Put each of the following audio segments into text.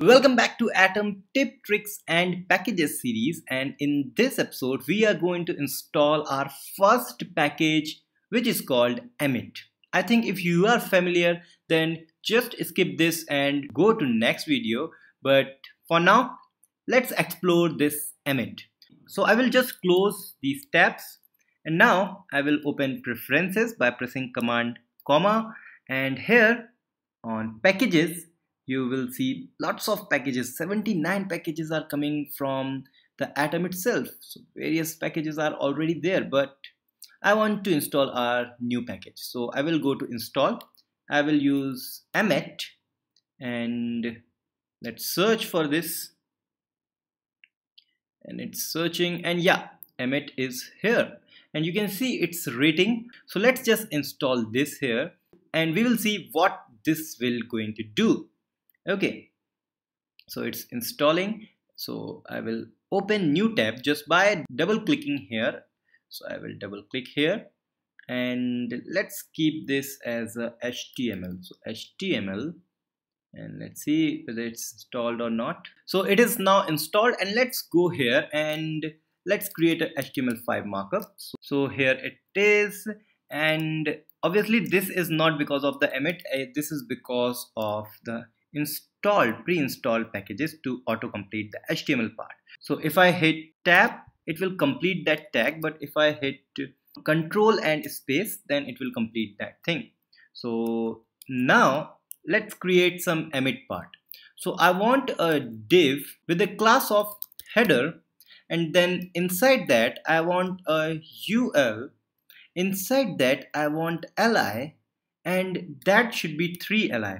Welcome back to Atom Tip, Tricks and Packages series and in this episode we are going to install our first package which is called Emmet. I think if you are familiar then just skip this and go to next video but for now let's explore this Emmet. So I will just close these tabs and now I will open preferences by pressing command comma and here on packages you will see lots of packages. 79 packages are coming from the atom itself. So various packages are already there but I want to install our new package. So I will go to install. I will use emmet and let's search for this. And it's searching and yeah emmet is here. And you can see it's rating. So let's just install this here and we will see what this will going to do okay. So it's installing. So I will open new tab just by double clicking here. So I will double click here. And let's keep this as HTML so HTML and let's see whether it's installed or not. So it is now installed. And let's go here and let's create a HTML5 markup. So, so here it is. And obviously this is not because of the emmet eh, this is because of the installed pre-installed packages to auto-complete the HTML part. So if I hit tab, it will complete that tag, but if I hit control and space, then it will complete that thing. So now let's create some emmet part. So I want a div with a class of header and then inside that I want a UL inside that I want li and that should be 3 li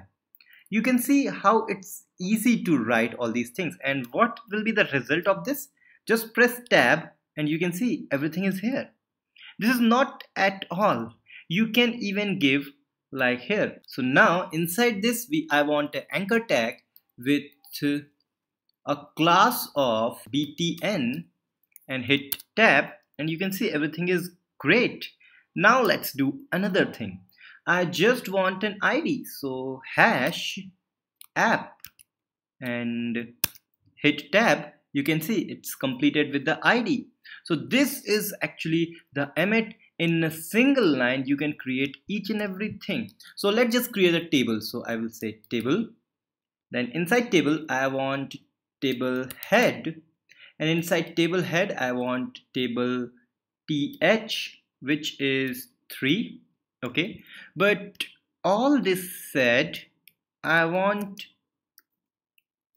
you can see how it's easy to write all these things. And what will be the result of this? Just press tab and you can see everything is here. This is not at all. You can even give like here. So now inside this we i want an anchor tag with a class of btn and hit tab and you can see everything is great. Now let's do another thing I just want an ID. So hash app and hit tab. You can see it's completed with the ID. So this is actually the emmet in a single line you can create each and everything. So let's just create a table. So I will say table. Then inside table I want table head and inside table head I want table th which is 3 okay? But all this said I want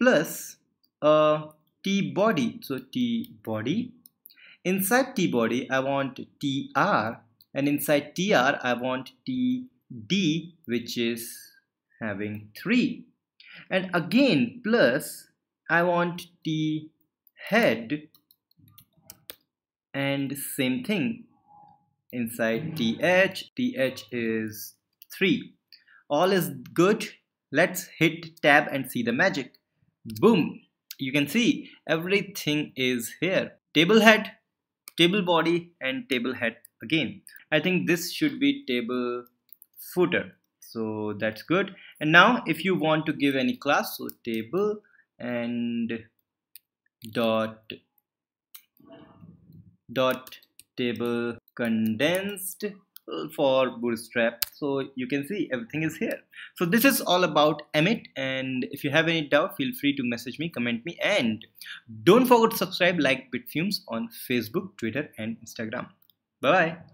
plus a t body. So t body. Inside t body I want tr and inside tr I want td which is having 3 and again plus I want t head. And same thing inside th th is 3 all is good. Let's hit tab and see the magic. Boom. You can see everything is here. Table head table body and table head again. I think this should be table footer. So that's good. And now if you want to give any class so table and dot dot table condensed for bootstrap. So you can see everything is here. So this is all about emmet and if you have any doubt feel free to message me comment me. And don't forget to subscribe like bitfumes on facebook twitter and instagram. Bye bye